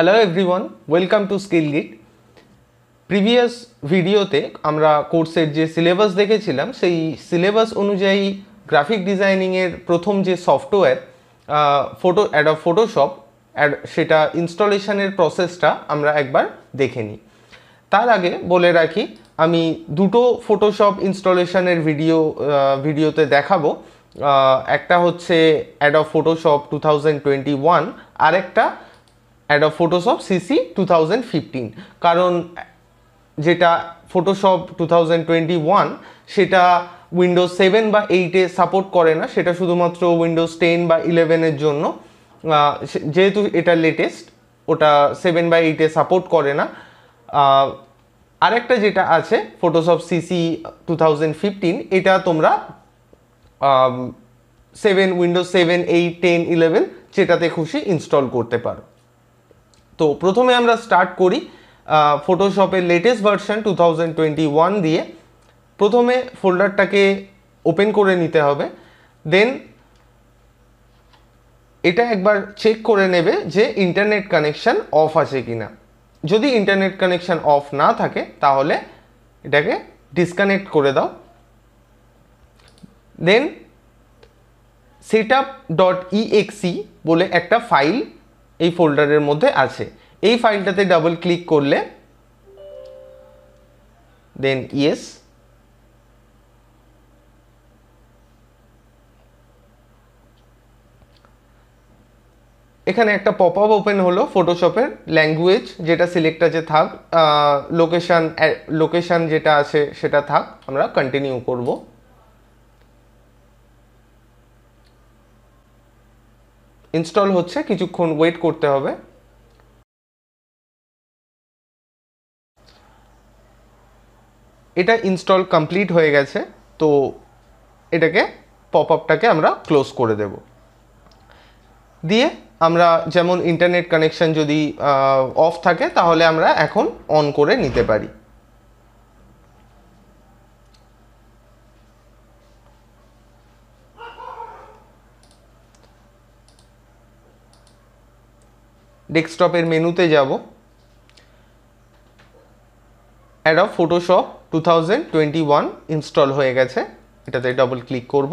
Hello everyone welcome to Skill Git previous ভিডিওতে আমরা কোর্সের যে সিলেবাস দেখেছিলাম, সেই সিলেবাস অনুযায়ী গ্রাফিক ডিজাইনিংয়ের প্রথম যে সফটওয়্যার ফটো অ্যাড ফটোশপ সেটা ইনস্টলেশনের প্রসেসটা আমরা একবার দেখে নিই। তার আগে বলে রাখি, আমি দুটো ফটোশপ ইনস্টলেশনের ভিডিও ভিডিওতে দেখাবো। একটা হচ্ছে Adobe Photoshop two thousand twenty one আরেকটা Adobe Photoshop CC two কারণ যেটা ফটোশপ টু সেটা উইন্ডোজ সেভেন বা এইটে সাপোর্ট করে না, সেটা শুধুমাত্র উইন্ডোজ টেন বা ইলেভেনের জন্য। যেহেতু এটা লেটেস্ট ওটা সেভেন বা এইটে সাপোর্ট করে না। আরেকটা যেটা আছে ফটোশপ সিসি টু এটা তোমরা seven Windows seven eight ten eleven যেটাতে খুশি ইনস্টল করতে পারো। তো প্রথমে আমরা স্টার্ট করি ফটোশপের লেটেস্ট ভার্সন টু দিয়ে। প্রথমে ফোল্ডারটাকে ওপেন করে নিতে হবে। দেন এটা একবার চেক করে নেবে যে ইন্টারনেট কানেকশান অফ আছে কি না যদি ইন্টারনেট কানেকশান অফ না থাকে, তাহলে এটাকে ডিসকানেক্ট করে দাও। Then set up dot EXE বলে একটা ফাইল এই ফোল্ডারের মধ্যে আছে। এই ফাইলটাতে ডাবল ক্লিক করলে দেন ইয়েস এখানে একটা পপ আপ ওপেন হলো ফটোশপের ল্যাঙ্গুয়েজ যেটা সিলেক্ট আছে, থাক লোকেশান লোকেশান যেটা আছে, সেটা থাক, আমরা কন্টিনিউ করব। ইনস্টল হচ্ছে, কিছুক্ষণ ওয়েট করতে হবে। এটা ইনস্টল কমপ্লিট হয়ে গেছে, তো এটাকে পপ আপটাকে আমরা ক্লোজ করে দেব। দিয়ে আমরা যেমন ইন্টারনেট কানেকশন যদি অফ থাকে, তাহলে আমরা এখন অন করে নিতে পারি। ডেস্কটপের মেনুতে যাব। Adobe Photoshop two thousand twenty one install হয়ে গেছে। এটাতে ডবল ক্লিক করব।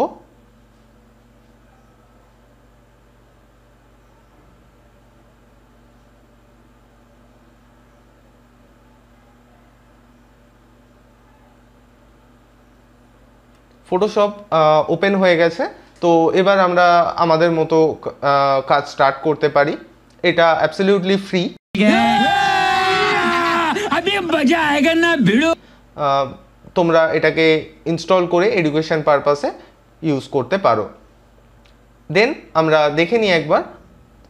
ফটোশপ ওপেন হয়ে গেছে। তো এবার আমরা আমাদের মতো কাজ স্টার্ট করতে পারি। এটা অ্যাবসলিউটলি ফ্রি তোমরা এটাকে ইনস্টল করে এডুকেশন পারপাসে ইউজ করতে পারো দেন আমরা দেখে নিই একবার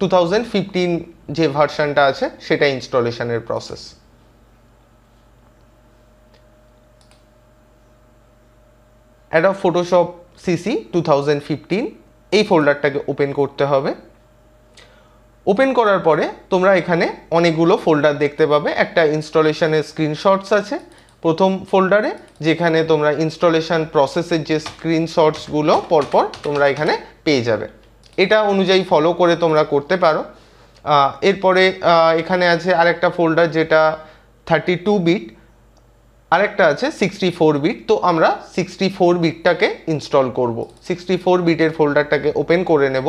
টু থাউজেন্ড ফিফটিন যে ভার্সানটা আছে সেটা ইনস্টলেশনের process Adobe Photoshop CC two thousand fifteen এই ফোল্ডারটাকে ওপেন করতে হবে ওপেন করার পরে তোমরা এখানে অনেকগুলো ফোল্ডার দেখতে পাবে। একটা ইনস্টলেশনের স্ক্রিনশটস আছে প্রথম ফোল্ডারে যেখানে তোমরা ইনস্টলেশন প্রসেসের যে স্ক্রিনশটসগুলো পরপর তোমরা এখানে পেয়ে যাবে। এটা অনুযায়ী ফলো করে তোমরা করতে পারো। এরপরে এখানে আছে আরেকটা ফোল্ডার যেটা থার্টি টু বিট আরেকটা আছে সিক্সটি ফোর বিট তো আমরা সিক্সটি ফোর বিটটাকে ইনস্টল করব। সিক্সটি ফোর বিটের ফোল্ডারটাকে ওপেন করে নেব।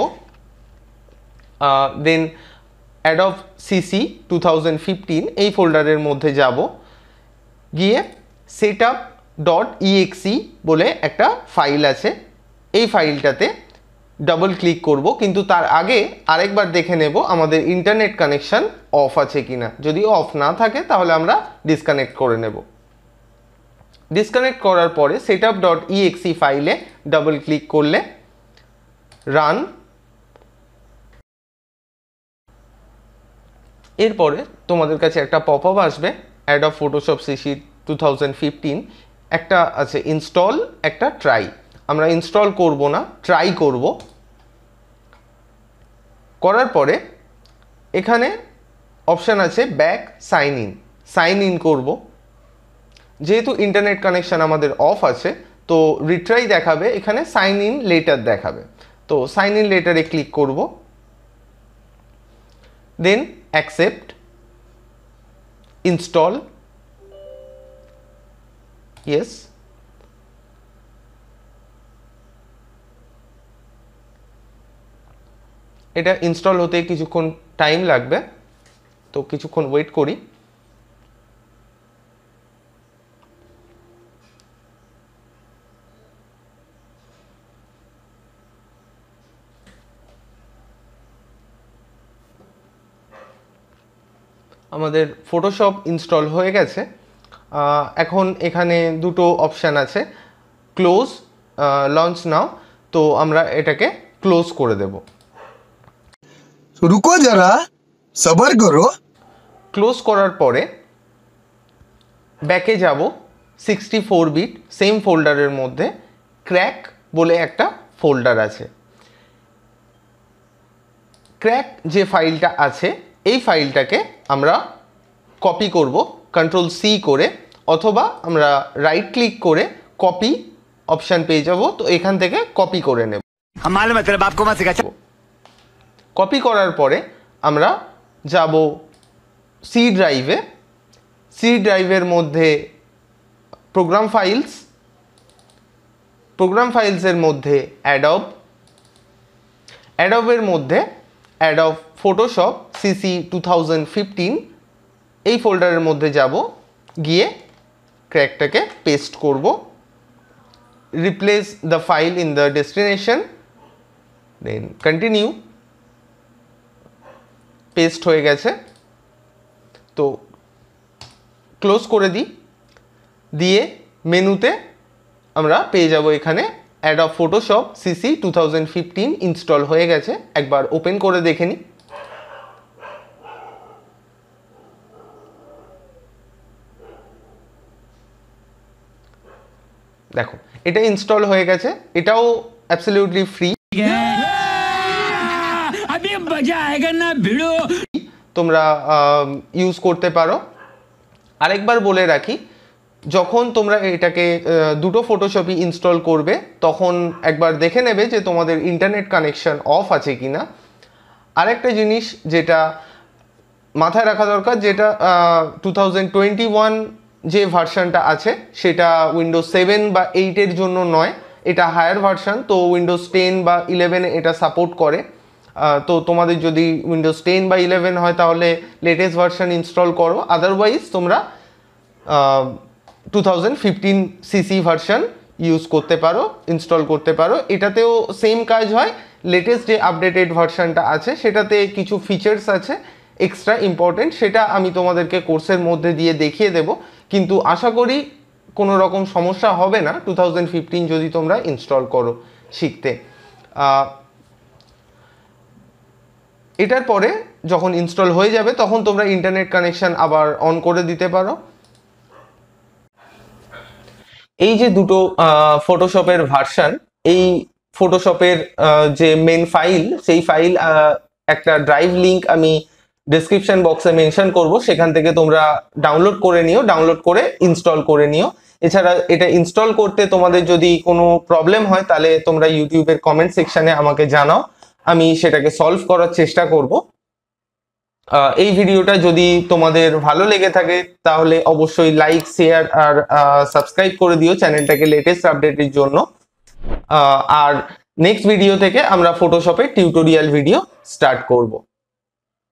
Then Adobe CC two এই ফোল্ডারের মধ্যে যাব। গিয়ে সেট আপ ডট ইএক্সি বলে একটা ফাইল আছে। এই ফাইলটাতে ডাবল ক্লিক করব। কিন্তু তার আগে আরেকবার দেখে নেব আমাদের ইন্টারনেট কানেকশান অফ আছে কিনা। যদি অফ না থাকে, তাহলে আমরা ডিসকানেক্ট করে নেব। ডিসকানেক্ট করার পরে সেট আপ ডট ইএক্সি ফাইলে ডাবল ক্লিক করলে রান এরপরে তোমাদের কাছে একটা পপ আপ আসবে Adobe Photoshop CC two thousand একটা আছে ইনস্টল একটা ট্রাই আমরা ইনস্টল করব না ট্রাই করব। করার পরে এখানে অপশান আছে back sign in sign in করব। যেহেতু ইন্টারনেট কানেকশান আমাদের অফ আছে, তো রিট্রাই দেখাবে, এখানে সাইন ইন লেটার দেখাবে। তো সাইন ইন লেটারে ক্লিক করব। দেন অ্যাকসেপ্ট install yes এটা ইনস্টল হতে কিছুক্ষণ টাইম লাগবে তো কিছুক্ষণ ওয়েট করি। আমাদের ফটোশপ ইনস্টল হয়ে গেছে। এখন এখানে দুটো অপশান আছে। ক্লোজ লঞ্চ নাও তো আমরা এটাকে ক্লোজ করে দেব। রুকো যারা সবার করো। ক্লোজ করার পরে ব্যাকে যাব সিক্সটি ফোর বিট সেম ফোল্ডারের মধ্যে ক্র্যাক বলে একটা ফোল্ডার আছে। ক্র্যাক যে ফাইলটা আছে এই ফাইলটাকে আমরা কপি করব কন্ট্রোল সি করে অথবা আমরা রাইট ক্লিক করে কপি অপশান পেয়ে যাব তো এখান থেকে কপি করে নেব। কপি করার পরে আমরা যাব সি ড্রাইভে সি ড্রাইভের মধ্যে প্রোগ্রাম ফাইলস প্রোগ্রাম ফাইলসের মধ্যে অ্যাডব অ্যাডবের মধ্যে অ্যাডব ফটোশপ সিসি টু এই ফোল্ডারের মধ্যে যাব, গিয়ে ক্র্যাকটাকে পেস্ট করব replace the file in the destination then continue paste হয়ে গেছে, তো ক্লোজ করে দিই, দিয়ে মেনুতে আমরা পেয়ে যাব এখানে Adobe Photoshop CC two install হয়ে গেছে, একবার ওপেন করে দেখে নিই। দেখো এটা ইনস্টল হয়ে গেছে এটাও অ্যাবসলিউটলি ফ্রি তোমরা ইউজ করতে পারো। আরেকবার বলে রাখি যখন তোমরা এটাকে দুটো ফটোশপই ইনস্টল করবে তখন একবার দেখে নেবে যে তোমাদের ইন্টারনেট কানেকশন অফ আছে কি না আরেকটা জিনিস যেটা মাথায় রাখা দরকার যেটা টু থাউজেন্ড টোয়েন্টি ওয়ান যে ভার্সানটা আছে, সেটা উইন্ডোজ সেভেন বা এইটের জন্য নয়। এটা হায়ার ভার্সান তো উইন্ডোজ টেন বা ইলেভেনে এটা সাপোর্ট করে। তো তোমাদের যদি উইন্ডোজ টেন বা ইলেভেন হয়, তাহলে লেটেস্ট ভার্সান ইনস্টল করো। আদারওয়াইজ তোমরা two thousand fifteen CC version use করতে পারো ইনস্টল করতে পারো। এটাতেও সেম কাজ হয়। লেটেস্ট যে আপডেটেড ভার্সানটা আছে, সেটাতে কিছু ফিচার্স আছে এক্সট্রা ইম্পর্টেন্ট সেটা আমি তোমাদেরকে কোর্সের মধ্যে দিয়ে দেখিয়ে দেব। কিন্তু আশা করি কোনো রকম সমস্যা হবে না টু যদি তোমরা ইনস্টল করো শিখতে। এটার পরে যখন ইনস্টল হয়ে যাবে তখন তোমরা ইন্টারনেট কানেকশন আবার অন করে দিতে পারো। এই যে দুটো ফটোশপের ভার্সান এই ফটোশপের যে মেন ফাইল সেই ফাইল একটা ড্রাইভ লিংক আমি ডেসক্রিপশন বক্সে মেনশন করব। সেখান থেকে তোমরা ডাউনলোড করে নিও ডাউনলোড করে ইনস্টল করে নিও। এছাড়া এটা ইনস্টল করতে তোমাদের যদি কোনো প্রবলেম হয়, তাহলে তোমরা ইউটিউবের কমেন্ট সেকশানে আমাকে জানাও। আমি সেটাকে সলভ করার চেষ্টা করব। এই ভিডিওটা যদি তোমাদের ভালো লেগে থাকে, তাহলে অবশ্যই লাইক শেয়ার আর সাবস্ক্রাইব করে দিও চ্যানেলটাকে লেটেস্ট আপডেটের জন্য। আর নেক্সট ভিডিও থেকে আমরা ফটোশপের টিউটোরিয়াল ভিডিও স্টার্ট করব।